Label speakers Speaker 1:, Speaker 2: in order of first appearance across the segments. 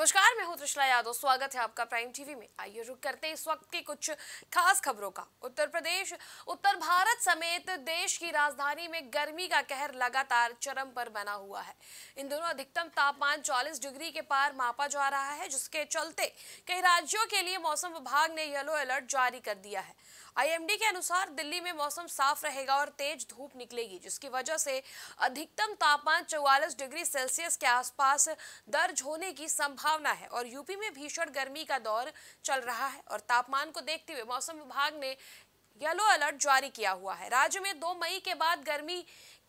Speaker 1: नमस्कार, मैं हूँ त्रिशला यादव। स्वागत है आपका प्राइम टीवी में। आइए रुक करते हैं इस वक्त की कुछ खास खबरों का। उत्तर प्रदेश, उत्तर भारत समेत देश की राजधानी में गर्मी का कहर लगातार चरम पर बना हुआ है। इन दोनों अधिकतम तापमान 40 डिग्री के पार मापा जा रहा है, जिसके चलते कई राज्यों के लिए मौसम विभाग ने येलो अलर्ट जारी कर दिया है। आईएमडी के अनुसार दिल्ली में मौसम साफ़ रहेगा और तेज धूप निकलेगी, जिसकी वजह से अधिकतम तापमान 44 डिग्री सेल्सियस के आसपास दर्ज होने की संभावना है और यूपी में भीषण गर्मी का दौर चल रहा है। और तापमान को देखते हुए मौसम विभाग ने येलो अलर्ट जारी किया हुआ है। राज्य में दो मई के बाद गर्मी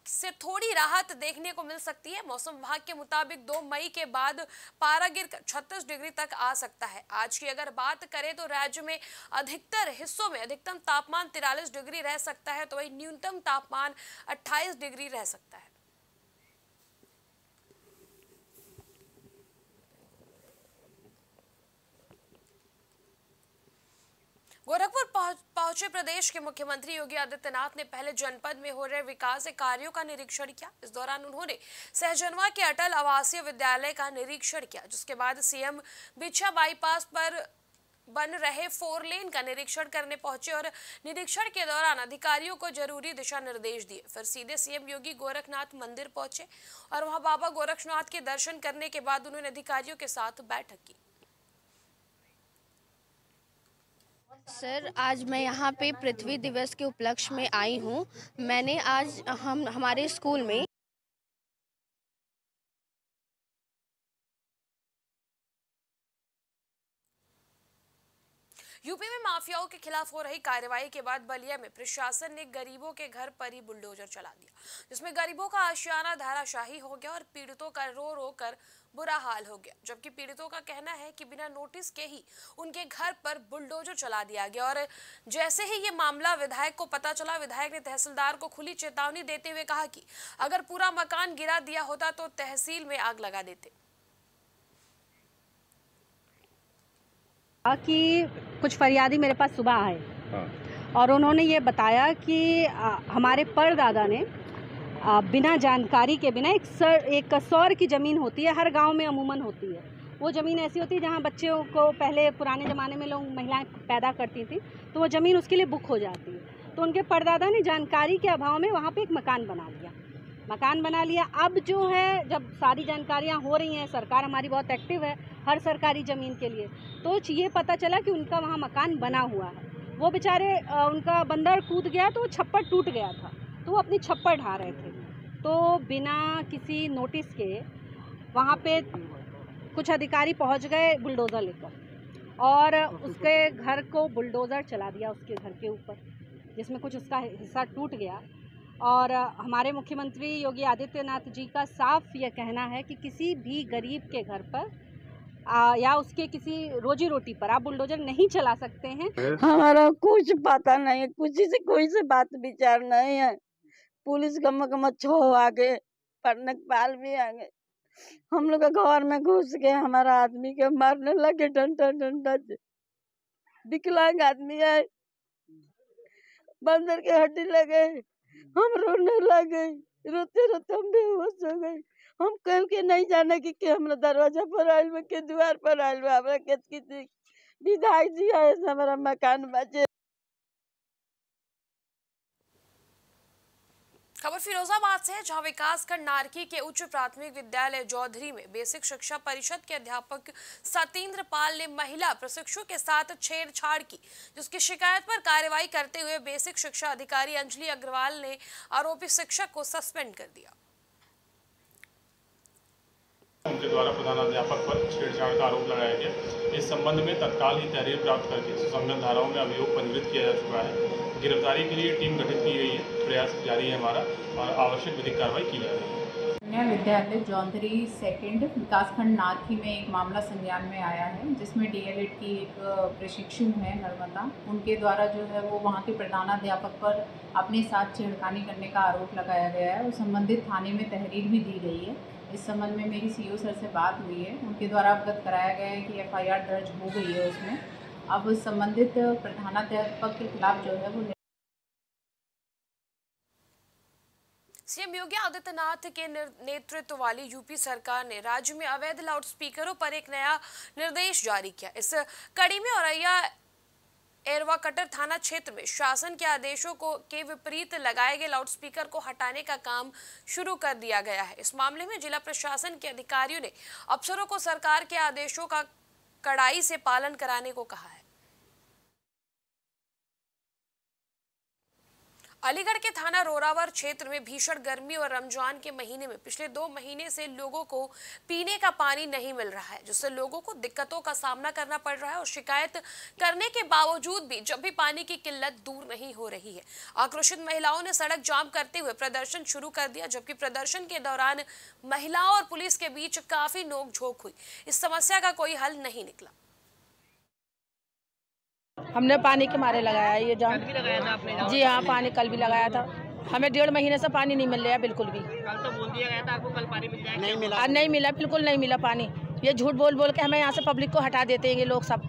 Speaker 1: से थोड़ी राहत देखने को मिल सकती है। मौसम विभाग के मुताबिक 2 मई के बाद पारा गिर छत्तीस डिग्री तक आ सकता है। आज की अगर बात करें तो राज्य में अधिकतर हिस्सों में अधिकतम तापमान तिरालीस डिग्री रह सकता है तो वही न्यूनतम तापमान 28 डिग्री रह सकता है। गोरखपुर पहुँचे प्रदेश के मुख्यमंत्री योगी आदित्यनाथ ने पहले जनपद में हो रहे विकास कार्यों का निरीक्षण किया। इस दौरान उन्होंने सहजनवा के अटल आवासीय विद्यालय का निरीक्षण किया। जिसके बाद सीएम बिछा बाईपास पर बन रहे फोर लेन का निरीक्षण करने पहुँचे और निरीक्षण के दौरान अधिकारियों को ज़रूरी दिशा निर्देश दिए। फिर सीधे सीएम योगी गोरखनाथ मंदिर पहुँचे और वहाँ बाबा गोरखनाथ के दर्शन करने के बाद उन्होंने अधिकारियों के साथ बैठक की।
Speaker 2: सर, आज मैं यहाँ पे पृथ्वी दिवस के उपलक्ष्य में आई हूँ। मैंने आज हम, हमारे स्कूल में
Speaker 1: यूपी में माफियाओं के खिलाफ हो रही कार्रवाई के बाद बलिया में प्रशासन ने गरीबों के घर पर ही बुलडोजर चला दिया, जिसमें गरीबों का आशियाना धाराशाही हो गया और पीड़ितों का रो रो कर बुरा हाल हो गया, जबकि पीड़ितों का कहना है कि बिना नोटिस के ही उनके घर पर बुलडोजर चला दिया गया। और जैसे ही ये मामला विधायक को पता चला, विधायक ने तहसीलदार को खुली चेतावनी देते हुए कहा कि अगर पूरा मकान गिरा दिया होता तो तहसील में आग लगा देते।
Speaker 3: कि कुछ फरियादी मेरे पास सुबह आए। हाँ। और उन्होंने ये बताया कि हमारे परदादा ने बिना जानकारी के बिना एक सर एक सौर की ज़मीन होती है हर गाँव में अमूमन होती है। वो ज़मीन ऐसी होती है जहाँ बच्चों को पहले पुराने ज़माने में लोग महिलाएँ पैदा करती थी तो वो ज़मीन उसके लिए बुक हो जाती है। तो उनके परदादा ने जानकारी के अभाव में वहाँ पर एक मकान बना लिया मकान बना लिया। अब जो है, जब सारी जानकारियाँ हो रही हैं, सरकार हमारी बहुत एक्टिव है, हर सरकारी ज़मीन के लिए तो ये पता चला कि उनका वहाँ मकान बना हुआ है। वो बेचारे उनका बंदर कूद गया तो छप्पर टूट गया था तो वो अपनी छप्पर ढा रहे थे। तो बिना किसी नोटिस के वहाँ पे कुछ अधिकारी पहुँच गए बुलडोज़र लेकर और उसके घर को बुलडोज़र चला दिया उसके घर के ऊपर, जिसमें कुछ उसका हिस्सा टूट गया। और हमारे मुख्यमंत्री योगी आदित्यनाथ जी का साफ़ ये कहना है कि किसी भी गरीब के घर पर आ, या उसके किसी रोजी रोटी पर आप बुलडोजर नहीं चला सकते हैं।
Speaker 4: हमारा कुछ पता नहीं है कुछ से कोई से बात विचार नहीं है। पुलिस कम कम छो आ गए पढ़ने पाल भी आ गए हम लोग घर में घुस गए हमारा आदमी के मारने लगे डंडा डंडा विकलांग आदमी है। बंदर के हड्डी लगे। हम रोने लग गए। रोते रोते हम बेहोश हो गए। हम कल के नहीं जाने कि के हमरा दरवाज़ा पर आयल के द्वार पर आयल हमरा के विधायक जी आए हमारा मकान बचे
Speaker 1: खबर फिरोजाबाद से जहाँ विकासखंड नारकी के उच्च प्राथमिक विद्यालय चौधरी में बेसिक शिक्षा परिषद के अध्यापक सतेंद्र पाल ने महिला प्रशिक्षु के साथ छेड़छाड़ की, जिसकी शिकायत पर कार्रवाई करते हुए बेसिक शिक्षा अधिकारी अंजलि अग्रवाल ने आरोपी शिक्षक को सस्पेंड कर दिया।
Speaker 5: उनके द्वारा प्रधानाध्यापक पर छेड़छाड़ का आरोप लगाया गया। इस संबंध में तत्काल ही तहरीर प्राप्त करके सुसंगत धाराओं में अभियोग पंजीकृत किया जा चुका है। गिरफ्तारी के लिए टीम गठित की गई है। प्रयास जारी है हमारा और आवश्यक विधिक कार्रवाई की जा रही है।
Speaker 6: कन्या विद्यालय जौंधरी सेकंड विकासखंड नाथी में एक मामला संज्ञान में आया है, जिसमें डीएलएड की एक प्रशिक्षु है नर्मदा। उनके द्वारा जो है वो वहाँ के प्रधानाध्यापक पर अपने साथ छेड़खानी करने का आरोप लगाया गया है और संबंधित थाने में तहरीर भी दी गई है। इस संबंध में मेरी सीओ सर से बात हुई है। उनके द्वारा अवगत कराया गया है कि एफआईआर दर्ज हो गई है उसमें। अब संबंधित प्रधानाध्यापक के खिलाफ जो है वो
Speaker 1: सीएम योगी आदित्यनाथ के नेतृत्व वाली यूपी सरकार ने राज्य में अवैध लाउडस्पीकरों पर एक नया निर्देश जारी किया। इस कड़ी में औरैया एरवा कटर थाना क्षेत्र में शासन के आदेशों को के विपरीत लगाए गए लाउडस्पीकर को हटाने का काम शुरू कर दिया गया है। इस मामले में जिला प्रशासन के अधिकारियों ने अफसरों को सरकार के आदेशों का कड़ाई से पालन कराने को कहा है। अलीगढ़ के थाना रोरावर क्षेत्र में भीषण गर्मी और रमज़ान के महीने में पिछले दो महीने से लोगों को पीने का पानी नहीं मिल रहा है, जिससे लोगों को दिक्कतों का सामना करना पड़ रहा है और शिकायत करने के बावजूद भी जब भी पानी की किल्लत दूर नहीं हो रही है। आक्रोशित महिलाओं ने सड़क जाम करते हुए प्रदर्शन शुरू कर दिया, जबकि प्रदर्शन के दौरान महिलाओं और पुलिस के बीच काफ़ी नोकझोंक हुई। इस समस्या का कोई हल नहीं निकला।
Speaker 7: हमने पानी के मारे लगाया ये जाम
Speaker 8: भी लगाया था आपने
Speaker 7: जी हाँ पानी कल भी लगाया था। हमें डेढ़ महीने से पानी नहीं मिल रहा है बिल्कुल भी।
Speaker 8: कल तो बोल दिया गया था आपको कल पानी मिल जाएगा। नहीं मिला।
Speaker 7: नहीं मिला बिल्कुल नहीं मिला पानी। ये झूठ बोल बोल के हमें यहाँ से पब्लिक को हटा देते हैं ये लोग सब।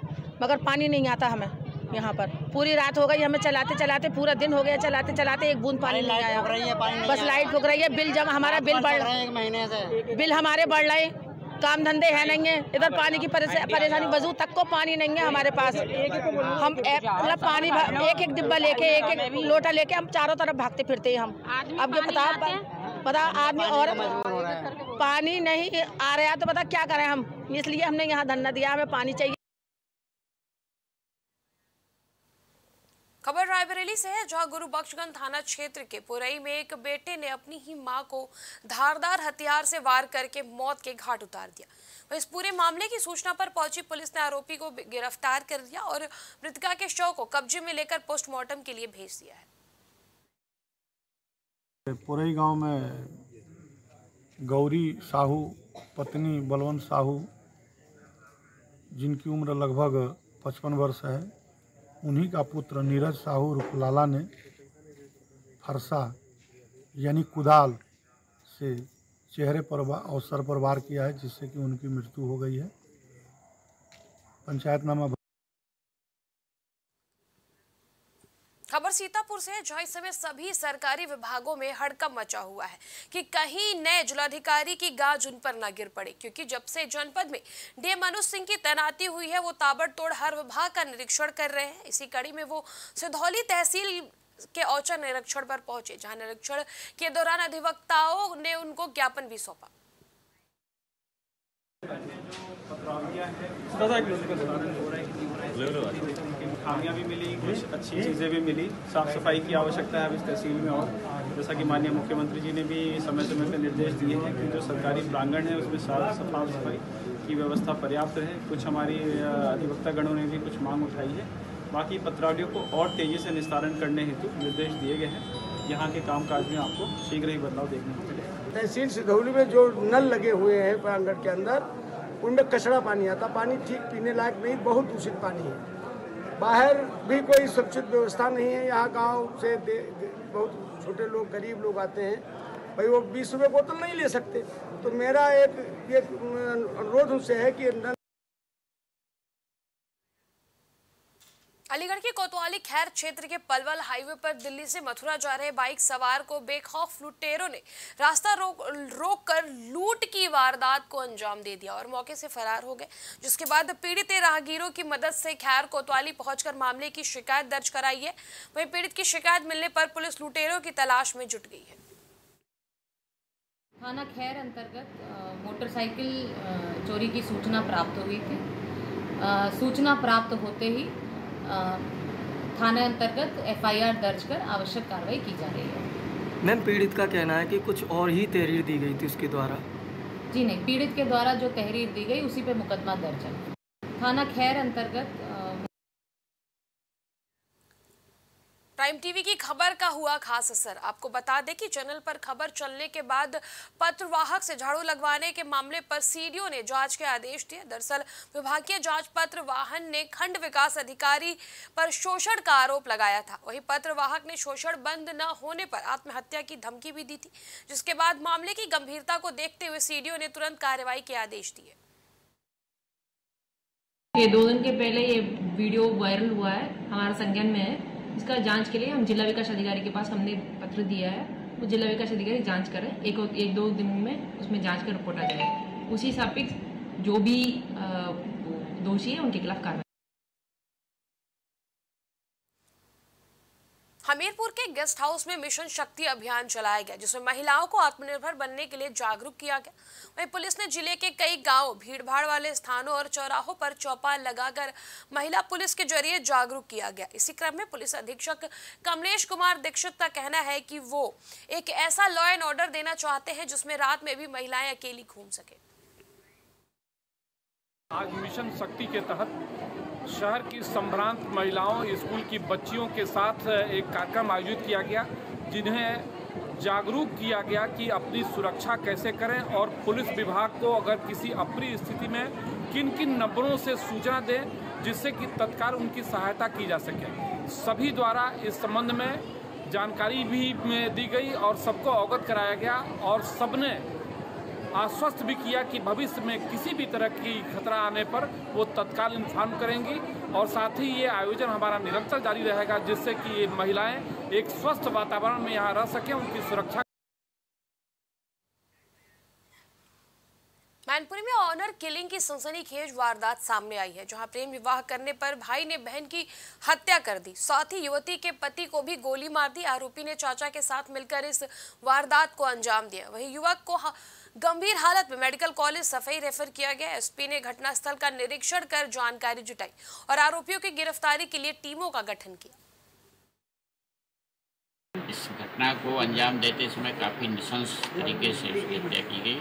Speaker 7: मगर पानी नहीं आता हमें यहाँ पर। पूरी रात हो गई हमें चलाते चलाते पूरा दिन हो गया चलाते चलाते एक बूंद पानी नहीं आया। बस लाइट फूक रही है बिल जब हमारा बिल बढ़
Speaker 8: महीने से।
Speaker 7: बिल हमारे बढ़ रहे हैं। काम धंधे है नहीं है। इधर पानी की परेशानी वज़ू तक को पानी नहीं है हमारे पास। हम मतलब पानी एक एक डिब्बा लेके एक एक लोटा लेके हम चारों तरफ़ भागते फिरते हैं हम। अब ये पता पता आदमी और पानी नहीं आ रहा तो पता क्या करें हम? इसलिए हमने यहाँ धरना दिया हमें पानी चाहिए।
Speaker 1: खबर रायबरेली से है, जहाँ गुरु बख्शगंज थाना क्षेत्र के पुरई में एक बेटे ने अपनी ही माँ को धारदार हथियार से वार करके मौत के घाट उतार दिया। इस पूरे मामले की सूचना पर पहुँची पुलिस ने आरोपी को गिरफ़्तार कर दिया और मृतका के शव को कब्जे में लेकर पोस्टमार्टम के लिए भेज दिया है।
Speaker 9: पुरई गाँव में गौरी साहू, पत्नी बलवंत साहू, जिनकी उम्र लगभग पचपन वर्ष है उन्हीं का पुत्र नीरज साहू रुपलाला ने फरसा, यानी कुदाल, से चेहरे पर अवसर सर पर वार किया है, जिससे कि उनकी मृत्यु हो गई है। पंचायतनामा
Speaker 1: खबर सीतापुर से, जहाँ इस समय सभी सरकारी विभागों में हड़कम मचा हुआ है कि कहीं नए जिलाधिकारी की गाज उन पर न गिर पड़े, क्योंकि जब से जनपद में डीएम अनुज सिंह की तैनाती हुई है, वो ताबड़तोड़ हर विभाग का निरीक्षण कर रहे हैं। इसी कड़ी में वो सिधौली तहसील के औचर निरीक्षण पर पहुँचे, जहाँ निरीक्षण के दौरान अधिवक्ताओं ने उनको ज्ञापन भी सौंपा।
Speaker 10: खामियाँ भी मिली कुछ अच्छी चीज़ें भी मिली। साफ़ सफ़ाई की आवश्यकता है अब इस तहसील में और। जैसा कि माननीय मुख्यमंत्री जी ने भी समय समय पर निर्देश दिए हैं कि जो सरकारी प्रांगण है उसमें साफ़ सफ़ाई सफ़ाई की व्यवस्था पर्याप्त रहे। कुछ हमारी अधिवक्ता गणों ने भी कुछ मांग उठाई है। बाकी पत्रावलियों को और तेज़ी से निस्तारण करने हेतु निर्देश दिए गए हैं। यहाँ के कामकाज में आपको शीघ्र ही बदलाव देखने को मिलेगा।
Speaker 11: तहसील सिधौली में जो नल लगे हुए हैं प्रांगण के अंदर, उनमें कचरा पानी आता। पानी ठीक पीने लायक नहीं, बहुत दूषित पानी है। बाहर भी कोई सुरक्षित व्यवस्था नहीं है। यहाँ गाँव से बहुत छोटे लोग, गरीब लोग आते हैं। भाई, वो बीस रुपये बोतल नहीं ले सकते। तो मेरा एक ये अनुरोध उनसे है कि
Speaker 1: अलीगढ़ के कोतवाली खैर क्षेत्र के पलवल हाईवे पर दिल्ली से मथुरा जा रहे बाइक सवार को बेखौफ लुटेरों ने रास्ता रोक रोक कर लूट की वारदात को अंजाम दे दिया और मौके से फरार हो गए, जिसके बाद पीड़ित राहगीरों की मदद से खैर कोतवाली पहुंचकर मामले की शिकायत दर्ज कराई है। वहीं पीड़ित की शिकायत मिलने पर पुलिस लुटेरों की तलाश में जुट गई है।
Speaker 12: थाना खैर अंतर्गत मोटरसाइकिल चोरी की सूचना प्राप्त हुई थी। सूचना प्राप्त होते ही थाना अंतर्गत एफआईआर दर्ज कर आवश्यक कार्रवाई की जा रही है।
Speaker 13: मैम पीड़ित का कहना है कि कुछ और ही तहरीर दी गई थी उसके द्वारा।
Speaker 12: जी नहीं पीड़ित के द्वारा जो तहरीर दी गई उसी पे मुकदमा दर्ज है। थाना खैर अंतर्गत
Speaker 1: प्राइम टीवी की खबर का हुआ खास असर। आपको बता दें कि चैनल पर खबर चलने के बाद पत्रवाहक से झाड़ू लगवाने के मामले पर सीडीओ ने जाँच के आदेश दिए। दरअसल, विभागीय जाँच पत्र वाहन ने खंड विकास अधिकारी पर शोषण का आरोप लगाया था। वहीं पत्रवाहक ने शोषण बंद न होने पर आत्महत्या की धमकी भी दी थी, जिसके बाद मामले की गंभीरता को देखते हुए सीडीओ ने तुरंत कार्रवाई के आदेश दिए।
Speaker 12: ये दो दिन के पहले ये वीडियो वायरल हुआ है, हमारा संज्ञान में है। इसका जाँच के लिए हम जिला विकास अधिकारी के पास हमने पत्र दिया है।
Speaker 14: वो जिला विकास अधिकारी जाँच करें एक एक दो दिन में उसमें जाँच का रिपोर्ट आ जाएगा। उसी पे जो भी दोषी है, उनके खिलाफ कार्रवाई
Speaker 1: हमीरपुर के गेस्ट हाउस में मिशन शक्ति अभियान चलाया गया, जिसमें महिलाओं को आत्मनिर्भर बनने के लिए जागरूक किया गया। वहीं पुलिस ने ज़िले के कई गाँव, भीड़भाड़ वाले स्थानों और चौराहों पर चौपाल लगाकर महिला पुलिस के ज़रिए जागरूक किया गया। इसी क्रम में पुलिस अधीक्षक कमलेश कुमार दीक्षित का कहना है कि वो एक ऐसा लॉ एंड ऑर्डर देना चाहते हैं, जिसमें रात में भी महिलाएँ अकेली घूम सके।
Speaker 15: आज मिशन शक्ति के तहत शहर की संभ्रांत महिलाओं, स्कूल की बच्चियों के साथ एक कार्यक्रम आयोजित किया गया, जिन्हें जागरूक किया गया कि अपनी सुरक्षा कैसे करें और पुलिस विभाग को अगर किसी अप्रिय स्थिति में किन किन नंबरों से सूचना दें, जिससे कि तत्काल उनकी सहायता की जा सके। सभी द्वारा इस संबंध में जानकारी भी, में दी गई और सबको अवगत कराया गया और सबने आश्वस्त भी किया कि भविष्य में किसी भी तरह की खतरा आने पर वो तत्काल इन्फॉर्म करेंगी और साथ ही ये आयोजन हमारा निरंतर जारी रहेगा, जिससे कि ये महिलाएँ एक स्वस्थ वातावरण में यहाँ रह सकें, उनकी सुरक्षा
Speaker 1: मैनपुरी में ऑनर किलिंग की सनसनीखेज वारदात सामने आई है, जहाँ प्रेम विवाह करने पर भाई ने बहन की हत्या कर दी। साथ ही युवती के पति को भी गोली मार दी। आरोपी ने चाचा के साथ मिलकर इस वारदात को अंजाम दिया। वहीं युवक को गंभीर हालत में मेडिकल कॉलेज सफ़ाई रेफर किया गया। एसपी ने घटनास्थल का निरीक्षण कर जानकारी जुटाई और आरोपियों की गिरफ्तारी के लिए टीमों का गठन किया।
Speaker 16: इस घटना को अंजाम देते समय काफ़ी निशंस तरीके से उसकी हत्या की गई।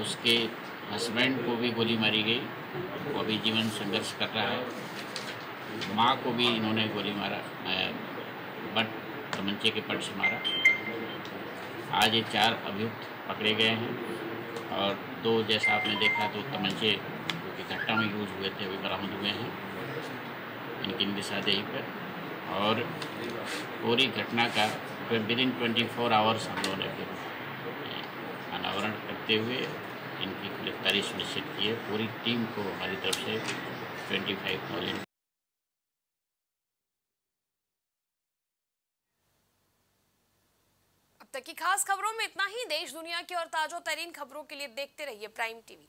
Speaker 16: उसके हस्बैंड को भी गोली मारी गई, वो अभी जीवन संघर्ष कर रहा है। माँ को भी इन्होंने गोली मारा बट तमंचे के पट से मारा। आज ये चार अभियुक्त पकड़े गए हैं और दो जैसा आपने देखा तो तमंचे जो कि घटना में यूज़ हुए थे, वे बरामद हुए हैं। इनकी निशादेही पर। और पूरी घटना का within twenty four hours हम लोगों ने फिर अनावरण करते हुए इनकी गिरफ्तारी सुनिश्चित की है। पूरी टीम को हमारी तरफ़ से ट्वेंटी फाइव थाउज़ेंड
Speaker 1: तक की खास खबरों में इतना ही। देश, दुनिया की और ताजो तरीन खबरों के लिए देखते रहिए प्राइम टीवी